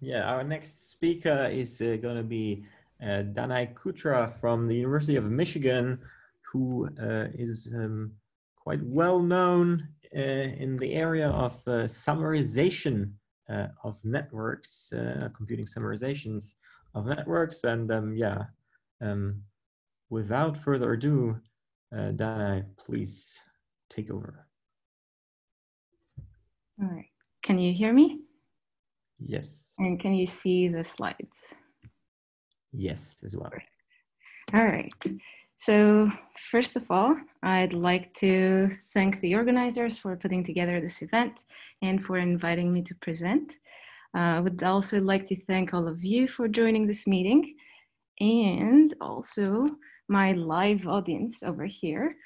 Yeah, our next speaker is uh, going to be uh, Danai Koutra from the University of Michigan, who uh, is um, quite well known uh, in the area of uh, summarization uh, of networks, computing summarizations of networks. And um, yeah, um, without further ado, Danai, please take over. All right. Can you hear me? Yes. And can you see the slides? Yes, as well. All right. So first of all, I'd like to thank the organizers for putting together this event and for inviting me to present. Uh, I would also like to thank all of you for joining this meeting and also my live audience over here,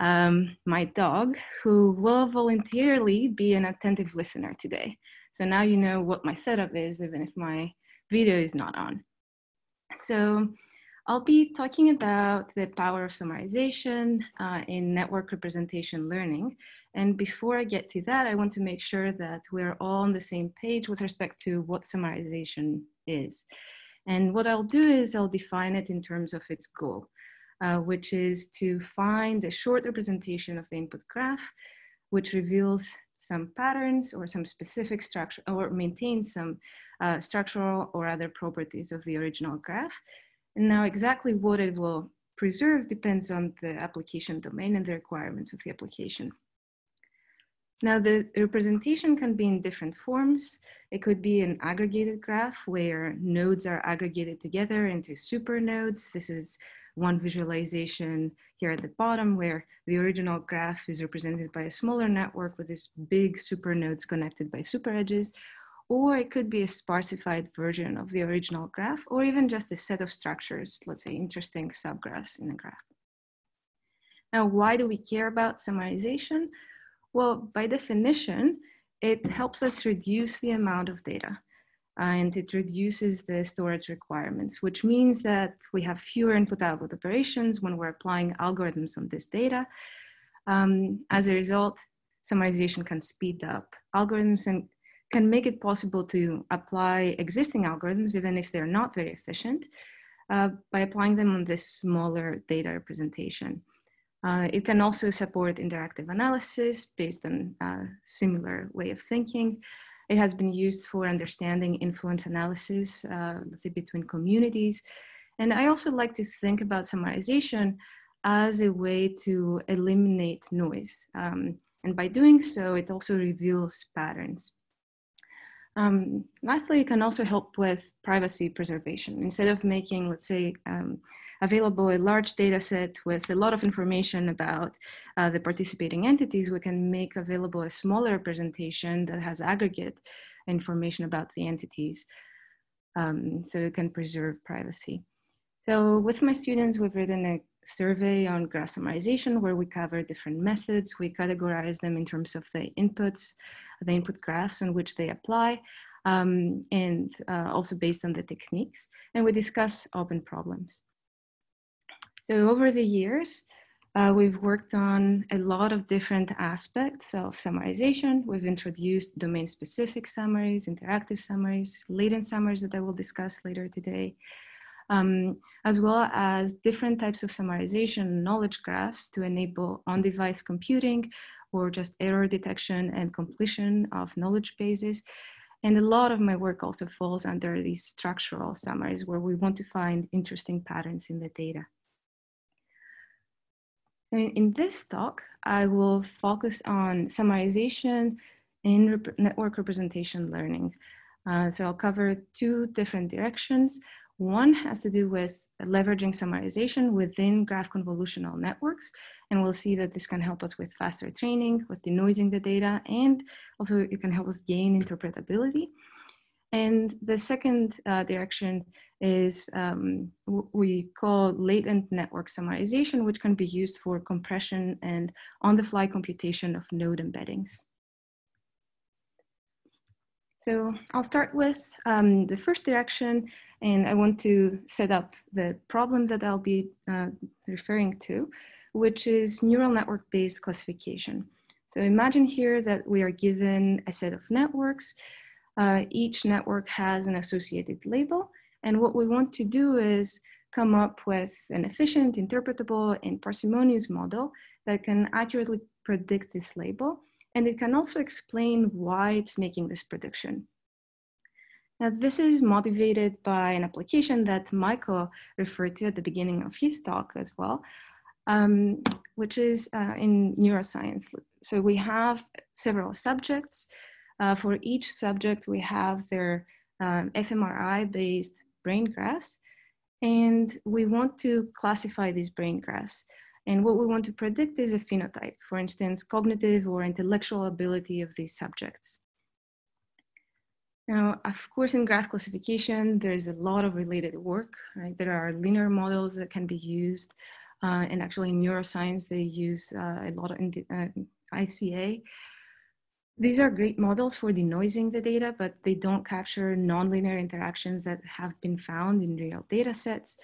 um, my dog, who will voluntarily be an attentive listener today. So now you know what my setup is, even if my video is not on. So I'll be talking about the power of summarization uh, in network representation learning. And before I get to that, I want to make sure that we're all on the same page with respect to what summarization is. And what I'll do is I'll define it in terms of its goal, uh, which is to find a short representation of the input graph, which reveals some patterns or some specific structure or maintain some uh, structural or other properties of the original graph. And now exactly what it will preserve depends on the application domain and the requirements of the application. Now the representation can be in different forms. It could be an aggregated graph where nodes are aggregated together into super nodes. This is one visualization here at the bottom where the original graph is represented by a smaller network with these big super nodes connected by super edges, or it could be a sparsified version of the original graph, or even just a set of structures, let's say interesting subgraphs in a graph. Now, why do we care about summarization? Well, by definition, it helps us reduce the amount of data and it reduces the storage requirements, which means that we have fewer input-output operations when we're applying algorithms on this data. Um, as a result, summarization can speed up algorithms and can make it possible to apply existing algorithms, even if they're not very efficient, uh, by applying them on this smaller data representation. Uh, it can also support interactive analysis based on a similar way of thinking, it has been used for understanding influence analysis, uh, let's say between communities. And I also like to think about summarization as a way to eliminate noise. Um, and by doing so, it also reveals patterns. Um, lastly, it can also help with privacy preservation. Instead of making, let's say, um, available a large data set with a lot of information about uh, the participating entities, we can make available a smaller presentation that has aggregate information about the entities um, so it can preserve privacy. So with my students, we've written a survey on graph summarization where we cover different methods. We categorize them in terms of the inputs, the input graphs on which they apply, um, and uh, also based on the techniques. And we discuss open problems. So over the years, uh, we've worked on a lot of different aspects of summarization. We've introduced domain-specific summaries, interactive summaries, latent summaries that I will discuss later today, um, as well as different types of summarization knowledge graphs to enable on-device computing or just error detection and completion of knowledge bases. And a lot of my work also falls under these structural summaries where we want to find interesting patterns in the data. In this talk, I will focus on summarization in rep network representation learning. Uh, so I'll cover two different directions. One has to do with leveraging summarization within graph convolutional networks. And we'll see that this can help us with faster training, with denoising the data, and also it can help us gain interpretability. And the second uh, direction is um, we call latent network summarization, which can be used for compression and on-the-fly computation of node embeddings. So I'll start with um, the first direction, and I want to set up the problem that I'll be uh, referring to, which is neural network-based classification. So imagine here that we are given a set of networks Uh, each network has an associated label. And what we want to do is come up with an efficient, interpretable, and parsimonious model that can accurately predict this label. And it can also explain why it's making this prediction. Now, this is motivated by an application that Michael referred to at the beginning of his talk as well, um, which is uh, in neuroscience. So we have several subjects. Uh, for each subject, we have their um, fMRI-based brain graphs, and we want to classify these brain graphs. And what we want to predict is a phenotype, for instance, cognitive or intellectual ability of these subjects. Now, of course, in graph classification, there's a lot of related work, right? There are linear models that can be used. Uh, and actually in neuroscience, they use uh, a lot of uh, ICA. These are great models for denoising the data, but they don't capture nonlinear interactions that have been found in real data sets.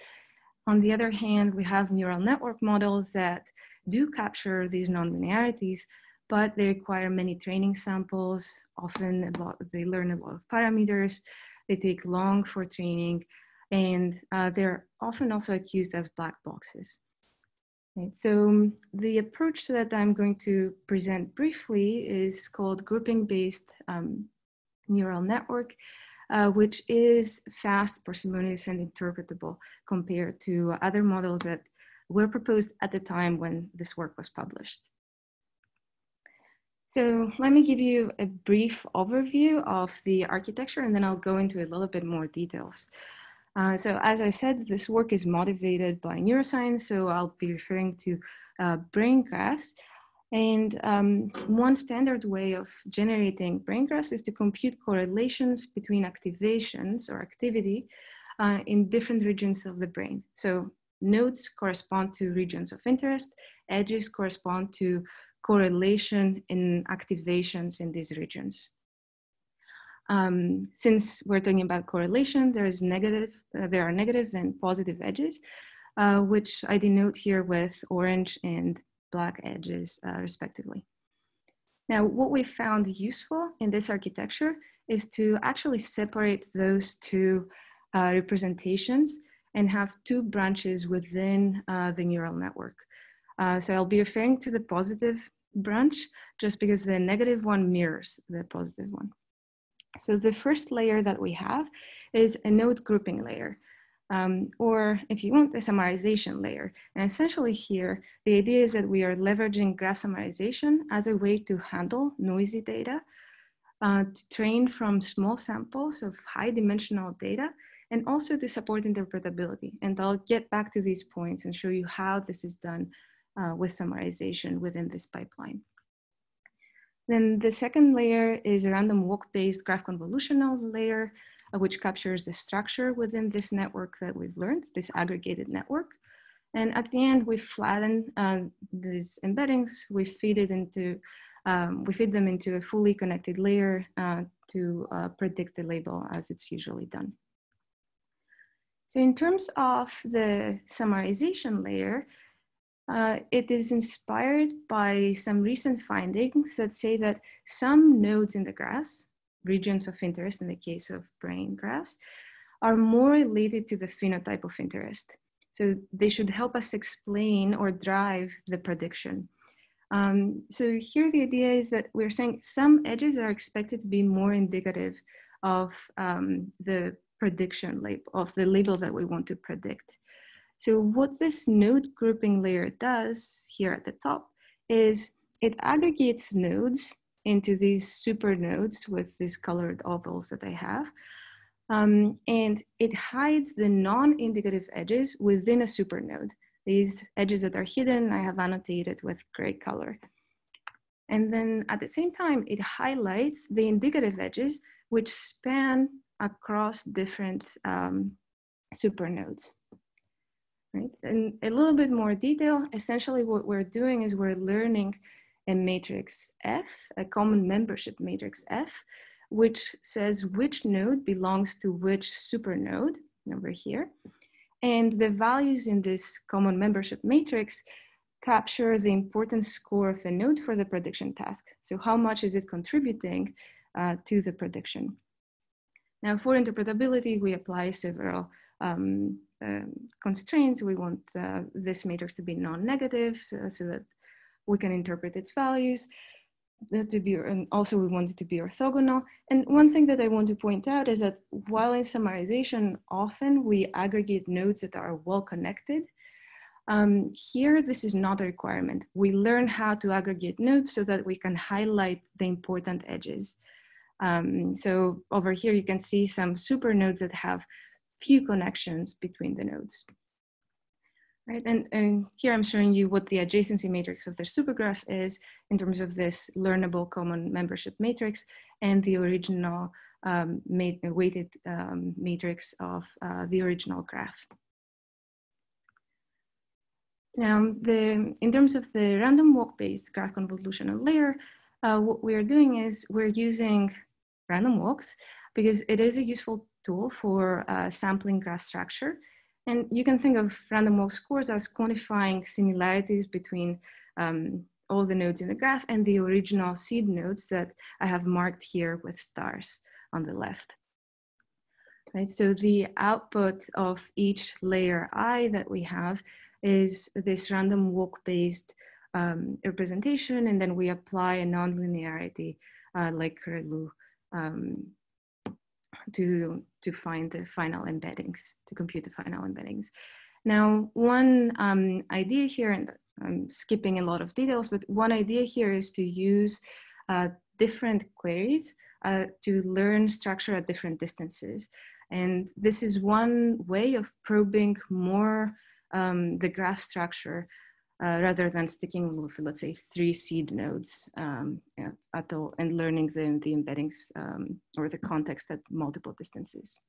On the other hand, we have neural network models that do capture these nonlinearities, but they require many training samples. Often lot, they learn a lot of parameters. They take long for training, and uh, they're often also accused as black boxes. Right, so um, the approach that I'm going to present briefly is called grouping-based um, neural network, uh, which is fast, parsimonious, and interpretable compared to other models that were proposed at the time when this work was published. So let me give you a brief overview of the architecture and then I'll go into a little bit more details. Uh, so as I said, this work is motivated by neuroscience, so I'll be referring to uh, brain graphs. And um, one standard way of generating brain graphs is to compute correlations between activations or activity uh, in different regions of the brain. So nodes correspond to regions of interest, edges correspond to correlation in activations in these regions. Um, since we're talking about correlation, there is negative, uh, there are negative and positive edges, uh, which I denote here with orange and black edges uh, respectively. Now, what we found useful in this architecture is to actually separate those two uh, representations and have two branches within uh, the neural network. Uh, so I'll be referring to the positive branch just because the negative one mirrors the positive one. So the first layer that we have is a node grouping layer. Um, or if you want a summarization layer. And essentially here, the idea is that we are leveraging graph summarization as a way to handle noisy data, uh, to train from small samples of high dimensional data, and also to support interpretability. And I'll get back to these points and show you how this is done uh, with summarization within this pipeline. Then the second layer is a random walk-based graph convolutional layer, uh, which captures the structure within this network that we've learned, this aggregated network. And at the end, we flatten uh, these embeddings, we feed it into, um, we feed them into a fully connected layer uh, to uh, predict the label as it's usually done. So in terms of the summarization layer, uh, it is inspired by some recent findings that say that some nodes in the graphs, regions of interest in the case of brain graphs, are more related to the phenotype of interest. So they should help us explain or drive the prediction. Um, so here the idea is that we're saying some edges are expected to be more indicative of um, the prediction of the label that we want to predict. So what this node grouping layer does here at the top is it aggregates nodes into these super nodes with these colored ovals that I have. Um, and it hides the non-indicative edges within a super node. These edges that are hidden, I have annotated with gray color. And then at the same time, it highlights the indicative edges which span across different um, super nodes. Right? In a little bit more detail, essentially what we're doing is we're learning a matrix F, a common membership matrix F, which says which node belongs to which supernode over here. And the values in this common membership matrix capture the importance score of a node for the prediction task. So how much is it contributing uh, to the prediction? Now for interpretability, we apply several um, um, constraints. We want uh, this matrix to be non-negative uh, so that we can interpret its values. That to be, and also we want it to be orthogonal. And one thing that I want to point out is that while in summarization, often we aggregate nodes that are well connected. Um, here, this is not a requirement. We learn how to aggregate nodes so that we can highlight the important edges. Um, so over here, you can see some super nodes that have few connections between the nodes. Right, and, and here I'm showing you what the adjacency matrix of the supergraph is in terms of this learnable common membership matrix and the original um, weighted um, matrix of uh, the original graph. Now, the, in terms of the random walk-based graph convolutional layer, uh, what we're doing is we're using random walks because it is a useful tool for uh, sampling graph structure. And you can think of random walk scores as quantifying similarities between um, all the nodes in the graph and the original seed nodes that I have marked here with stars on the left. Right, so the output of each layer I that we have is this random walk-based um, representation, and then we apply a nonlinearity uh, like ReLU um, to, to find the final embeddings, to compute the final embeddings. Now, one um, idea here, and I'm skipping a lot of details, but one idea here is to use uh, different queries uh, to learn structure at different distances. And this is one way of probing more um, the graph structure uh, rather than sticking with, let's say, three seed nodes um, at all and learning the, the embeddings um, or the context at multiple distances.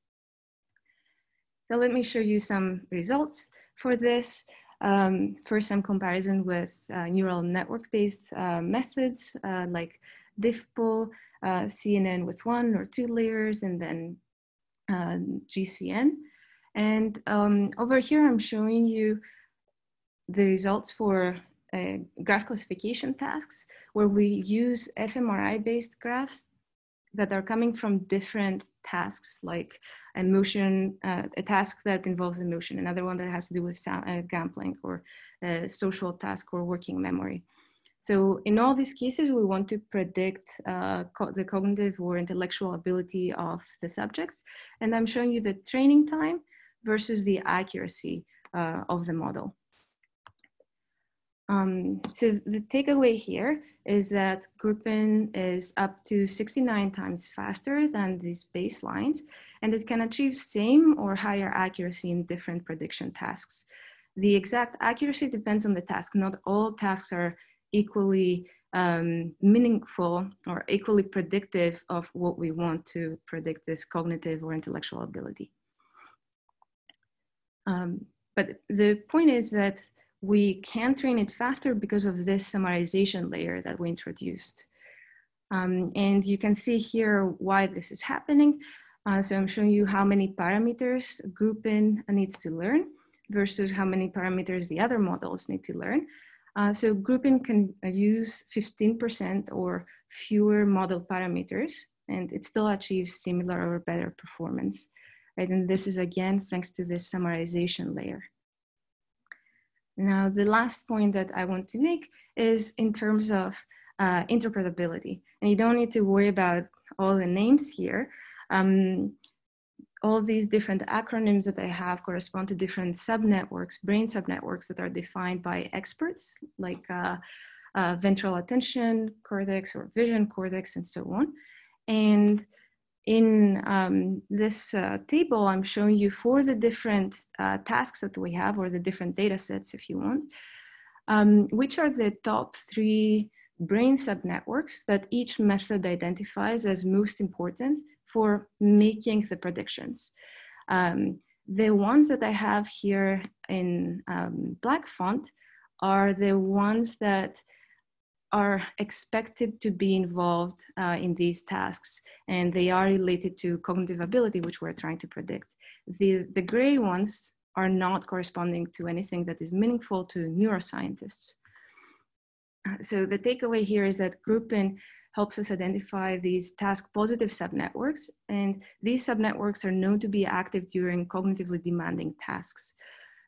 So let me show you some results for this. Um, first, some comparison with uh, neural network-based uh, methods uh, like diffpool, uh, CNN with one or two layers, and then GCN. And um, over here, I'm showing you the results for uh, graph classification tasks where we use fMRI based graphs that are coming from different tasks like emotion, uh, a task that involves emotion, another one that has to do with sound, uh, gambling or a social task or working memory. So in all these cases, we want to predict uh, co the cognitive or intellectual ability of the subjects. And I'm showing you the training time versus the accuracy uh, of the model. Um, so the takeaway here is that GroupINN is up to 69 times faster than these baselines, and it can achieve same or higher accuracy in different prediction tasks. The exact accuracy depends on the task. Not all tasks are equally um, meaningful or equally predictive of what we want to predict this cognitive or intellectual ability. Um, but the point is that we can train it faster because of this summarization layer that we introduced. Um, and you can see here why this is happening. Uh, so I'm showing you how many parameters GroupINN needs to learn versus how many parameters the other models need to learn. Uh, so GroupINN can use 15% or fewer model parameters, and it still achieves similar or better performance. Right? And this is again, thanks to this summarization layer. Now, the last point that I want to make is in terms of uh, interpretability. And you don't need to worry about all the names here. Um, all these different acronyms that I have correspond to different subnetworks, brain subnetworks that are defined by experts like uh, uh, ventral attention cortex or vision cortex and so on. And in um, this uh, table, I'm showing you for the different uh, tasks that we have or the different data sets, if you want, um, which are the top three brain subnetworks that each method identifies as most important for making the predictions. Um, the ones that I have here in um, black font are the ones that are expected to be involved uh, in these tasks and they are related to cognitive ability which we're trying to predict the the gray ones are not corresponding to anything that is meaningful to neuroscientists uh, so the takeaway here is that GroupINN helps us identify these task positive subnetworks. And these subnetworks are known to be active during cognitively demanding tasks.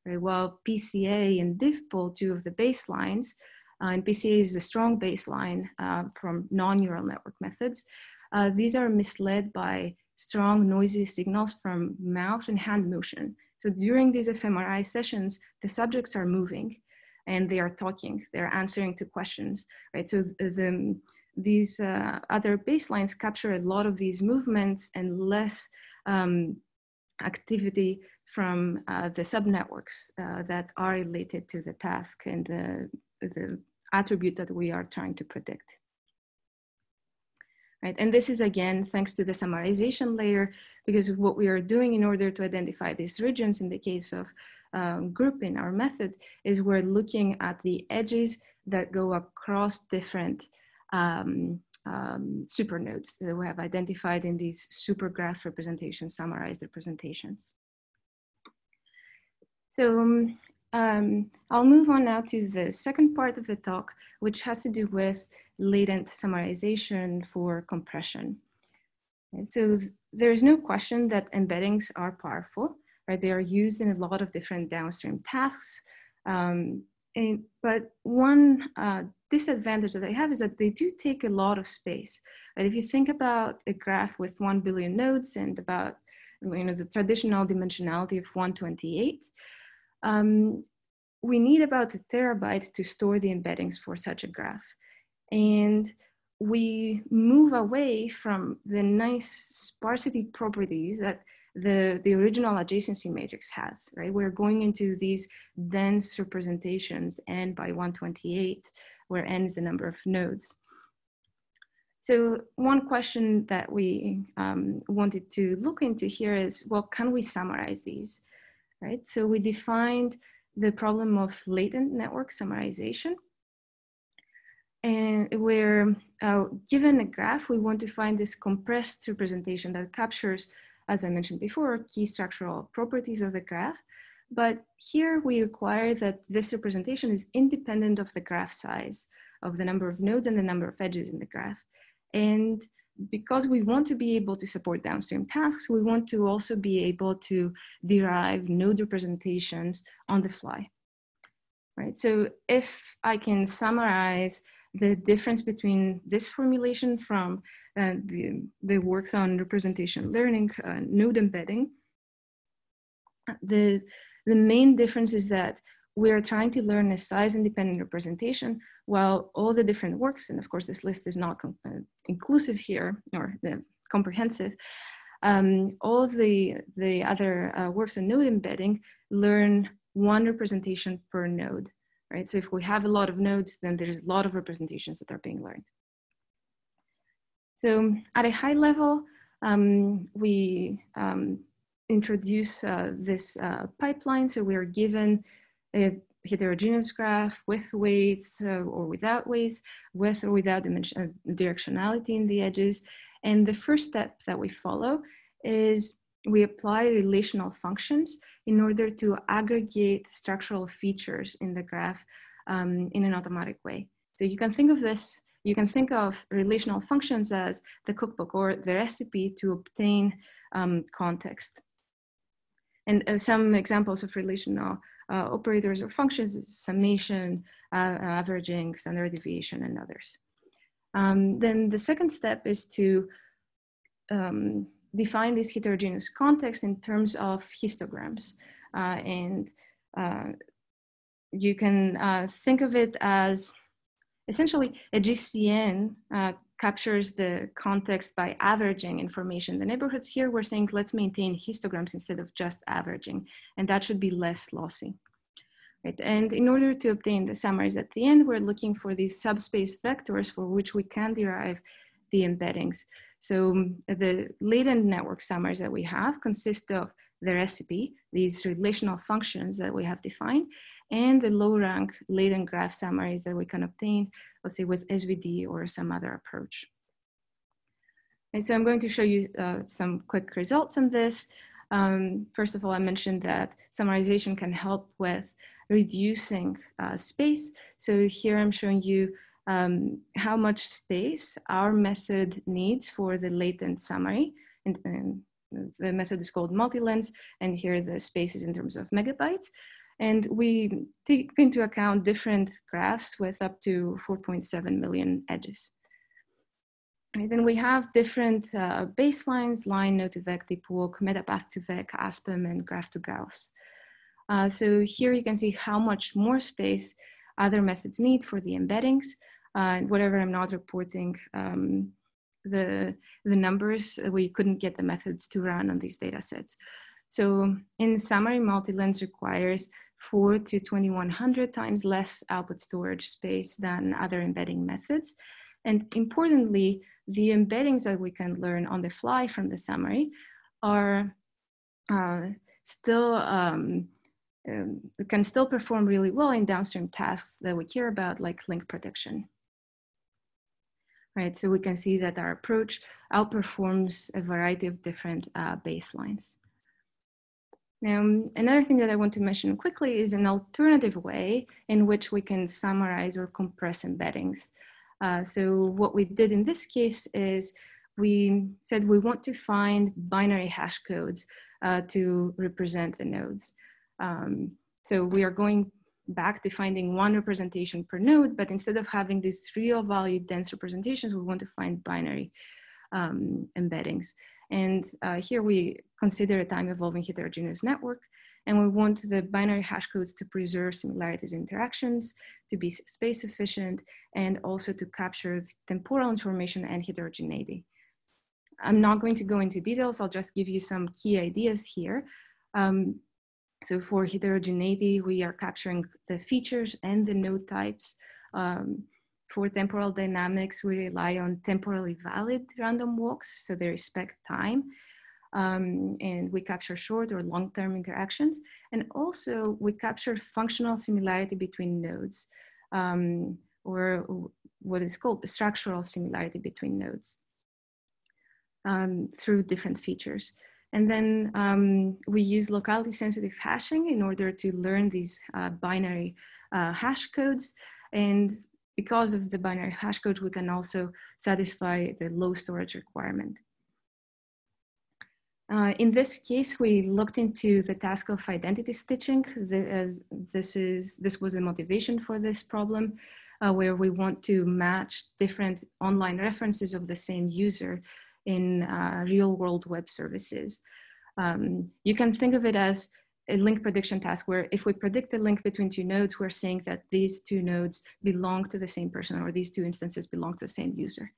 Right? While PCA and DiffPool, two of the baselines, uh, and PCA is a strong baseline uh, from non-neural network methods, uh, these are misled by strong noisy signals from mouth and hand motion. So during these fMRI sessions, the subjects are moving and they are talking, they're answering to questions, right? So the, these uh, other baselines capture a lot of these movements and less um, activity from uh, the subnetworks uh, that are related to the task and the, the attribute that we are trying to predict right? And this is again, thanks to the summarization layer, because what we are doing in order to identify these regions in the case of grouping our method is we're looking at the edges that go across different um, um, supernodes that we have identified in these supergraph representations, summarized representations. So um, um, I'll move on now to the second part of the talk, which has to do with latent summarization for compression. And so there's no question that embeddings are powerful, right? They are used in a lot of different downstream tasks. Um, and, but one uh, disadvantage that they have is that they do take a lot of space. Right? If you think about a graph with 1 billion nodes and about you know, the traditional dimensionality of 128, um, we need about a terabyte to store the embeddings for such a graph. And we move away from the nice sparsity properties that the, the original adjacency matrix has, right? We're going into these dense representations, n by 128, where n is the number of nodes. So one question that we um, wanted to look into here is, well, can we summarize these, right? So we defined the problem of latent network summarization. And where uh, given a graph, we want to find this compressed representation that captures, as I mentioned before, key structural properties of the graph. But here we require that this representation is independent of the graph size, of the number of nodes and the number of edges in the graph. And because we want to be able to support downstream tasks, we want to also be able to derive node representations on the fly. Right. So if I can summarize the difference between this formulation from uh, the, the works on representation learning, uh, node embedding, the, the main difference is that we're trying to learn a size independent representation while all the different works, and of course this list is not uh, inclusive here or comprehensive, um, all the, the other uh, works on node embedding learn one representation per node right? So if we have a lot of nodes, then there's a lot of representations that are being learned. So at a high level, um, we um, introduce uh, this uh, pipeline. So we are given a heterogeneous graph with weights uh, or without weights, with or without dimension, uh, directionality in the edges. And the first step that we follow is we apply relational functions in order to aggregate structural features in the graph um, in an automatic way. So you can think of this, you can think of relational functions as the cookbook or the recipe to obtain um, context. And uh, some examples of relational uh, operators or functions summation, uh, averaging, standard deviation, and others. Um, then the second step is to um, define this heterogeneous context in terms of histograms. Uh, and uh, you can uh, think of it as essentially a GCN uh, captures the context by averaging information. The neighborhoods here, we're saying let's maintain histograms instead of just averaging, and that should be less lossy. Right? And in order to obtain the summaries at the end, we're looking for these subspace vectors for which we can derive the embeddings. So um, the latent network summaries that we have consist of the recipe, these relational functions that we have defined, and the low rank latent graph summaries that we can obtain, let's say with SVD or some other approach. And so I'm going to show you uh, some quick results on this. Um, first of all, I mentioned that summarization can help with reducing uh, space. So here I'm showing you um, how much space our method needs for the latent summary. And, and the method is called multi-lens, and here the space is in terms of megabytes. And we take into account different graphs with up to 4.7 million edges. Right, then we have different uh, baselines, line, node2vec, deep walk, metapath2vec, ASPEM, and Graph2Gauss. Uh, so here you can see how much more space other methods need for the embeddings. Uh, whatever I'm not reporting um, the, the numbers, we couldn't get the methods to run on these data sets. So in summary, multi-lens requires four to 2100 times less output storage space than other embedding methods. And importantly, the embeddings that we can learn on the fly from the summary are uh, still um, um, can still perform really well in downstream tasks that we care about, like link prediction. Right, so we can see that our approach outperforms a variety of different uh, baselines. Now, another thing that I want to mention quickly is an alternative way in which we can summarize or compress embeddings. Uh, so what we did in this case is we said we want to find binary hash codes uh, to represent the nodes. Um, so we are going back to finding one representation per node, but instead of having these real value dense representations, we want to find binary um, embeddings. And uh, here we consider a time evolving heterogeneous network, and we want the binary hash codes to preserve similarities interactions, to be space efficient, and also to capture temporal information and heterogeneity. I'm not going to go into details, I'll just give you some key ideas here. Um, so for heterogeneity, we are capturing the features and the node types. Um, for temporal dynamics, we rely on temporally valid random walks, so they respect time. Um, and we capture short or long-term interactions. And also we capture functional similarity between nodes um, or what is called structural similarity between nodes um, through different features. And then um, we use locality sensitive hashing in order to learn these uh, binary uh, hash codes. And because of the binary hash code, we can also satisfy the low storage requirement. Uh, in this case, we looked into the task of identity stitching. The, uh, this, is, this was a motivation for this problem, uh, where we want to match different online references of the same user in uh, real world web services. Um, you can think of it as a link prediction task where if we predict a link between two nodes, we're saying that these two nodes belong to the same person or these two instances belong to the same user.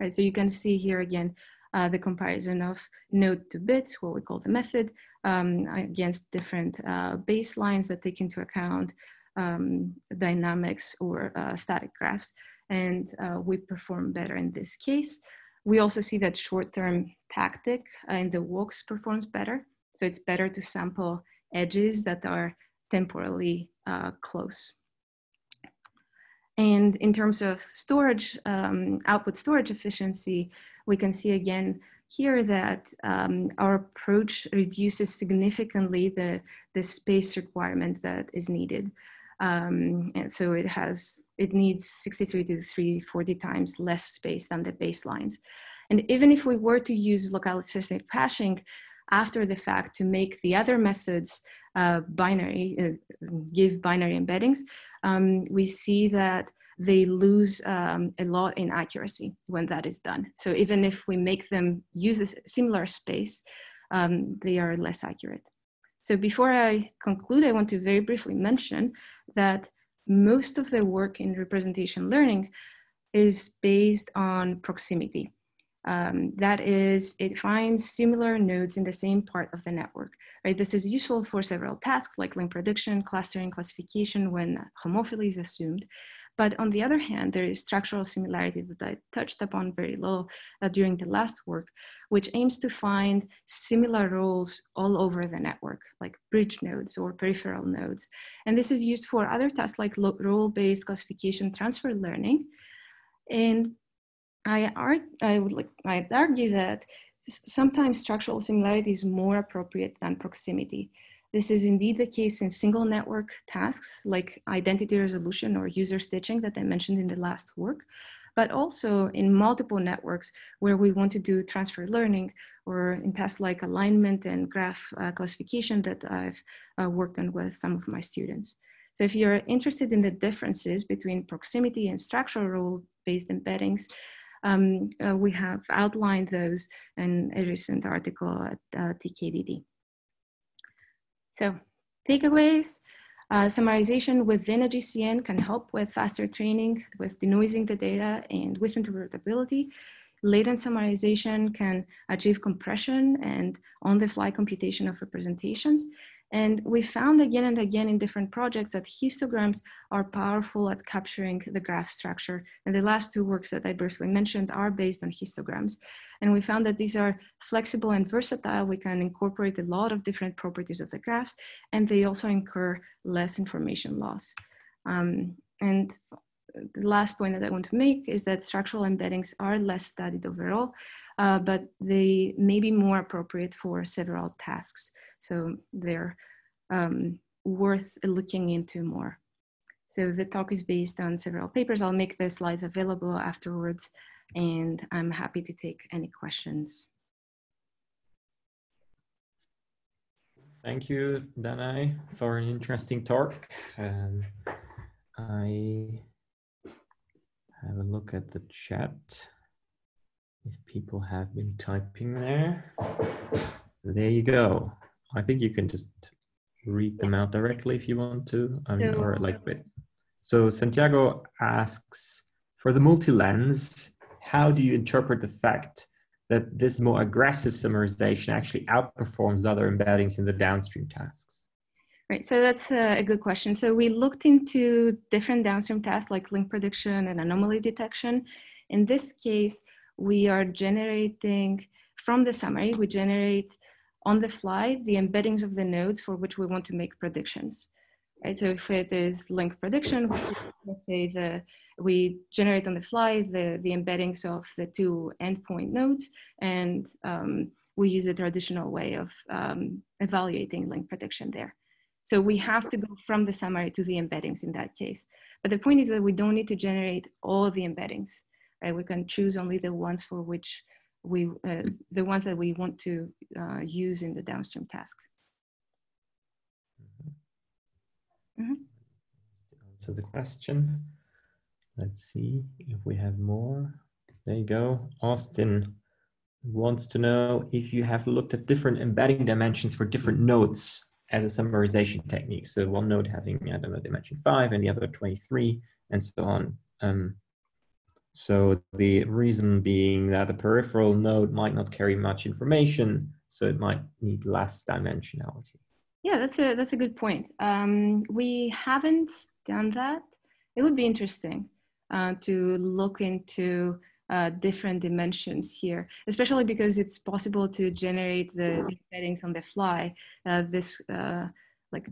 Right, so you can see here again, uh, the comparison of node2bits, what we call the method, um, against different uh, baselines that take into account um, dynamics or uh, static graphs. And uh, we perform better in this case. We also see that short-term tactic in the walks performs better. So it's better to sample edges that are temporally uh, close. And in terms of storage, um, output storage efficiency, we can see again here that um, our approach reduces significantly the, the space requirement that is needed. Um, and so it has, it needs 63 to 340 times less space than the baselines. And even if we were to use locality sensitive hashing after the fact to make the other methods uh, binary, uh, give binary embeddings, um, we see that they lose um, a lot in accuracy when that is done. So even if we make them use a similar space, um, they are less accurate. So before I conclude, I want to very briefly mention that most of the work in representation learning is based on proximity. Um, that is, it finds similar nodes in the same part of the network. Right? This is useful for several tasks like link prediction, clustering, classification when homophily is assumed. But on the other hand, there is structural similarity that I touched upon very low uh, during the last work, which aims to find similar roles all over the network, like bridge nodes or peripheral nodes. And this is used for other tasks like role-based classification transfer learning. And I, argue, I would like, I'd argue that sometimes structural similarity is more appropriate than proximity. This is indeed the case in single network tasks like identity resolution or user stitching that I mentioned in the last work, but also in multiple networks where we want to do transfer learning or in tasks like alignment and graph uh, classification that I've uh, worked on with some of my students. So if you're interested in the differences between proximity and structural role-based embeddings, um, uh, we have outlined those in a recent article at uh, TKDD. So takeaways, uh, summarization within a GCN can help with faster training, with denoising the data and with interpretability. Latent summarization can achieve compression and on-the-fly computation of representations. And we found again and again in different projects that histograms are powerful at capturing the graph structure. And the last two works that I briefly mentioned are based on histograms. And we found that these are flexible and versatile. We can incorporate a lot of different properties of the graphs, and they also incur less information loss. Um, and the last point that I want to make is that structural embeddings are less studied overall, uh, but they may be more appropriate for several tasks. So they're um, worth looking into more. So the talk is based on several papers. I'll make the slides available afterwards and I'm happy to take any questions. Thank you, Danai, for an interesting talk. Um, I have a look at the chat. If people have been typing there, there you go. I think you can just read them out directly if you want to, um, so, or like with. So Santiago asks, for the multi-lens, how do you interpret the fact that this more aggressive summarization actually outperforms other embeddings in the downstream tasks? Right, so that's a good question. So we looked into different downstream tasks like link prediction and anomaly detection. In this case, we are generating from the summary, we generate on the fly the embeddings of the nodes for which we want to make predictions. Right, so if it is link prediction, let's say the, we generate on the fly the, the embeddings of the two endpoint nodes and um, we use a traditional way of um, evaluating link prediction there. So we have to go from the summary to the embeddings in that case. But the point is that we don't need to generate all the embeddings, right? We can choose only the ones for which we, uh, the ones that we want to uh, use in the downstream task. Mm -hmm. Answer the question. Let's see if we have more. There you go. Austin wants to know if you have looked at different embedding dimensions for different nodes as a summarization technique. So one node having, I don't know, dimension five and the other 23 and so on. Um, so the reason being that a peripheral node might not carry much information, so it might need less dimensionality. Yeah, that's a that's a good point. Um, we haven't done that. It would be interesting uh, to look into uh, different dimensions here, especially because it's possible to generate the, the embeddings on the fly. Uh, this uh, like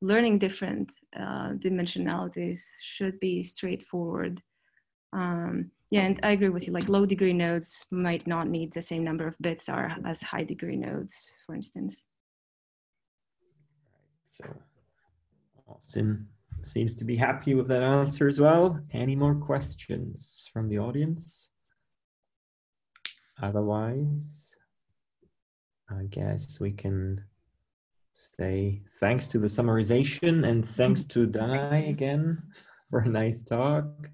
learning different uh, dimensionalities should be straightforward. Um, yeah, and I agree with you. Like low degree nodes might not need the same number of bits are as high degree nodes, for instance. So Austin seems to be happy with that answer as well. Any more questions from the audience? Otherwise, I guess we can say thanks to the summarization and thanks to Danai again for a nice talk.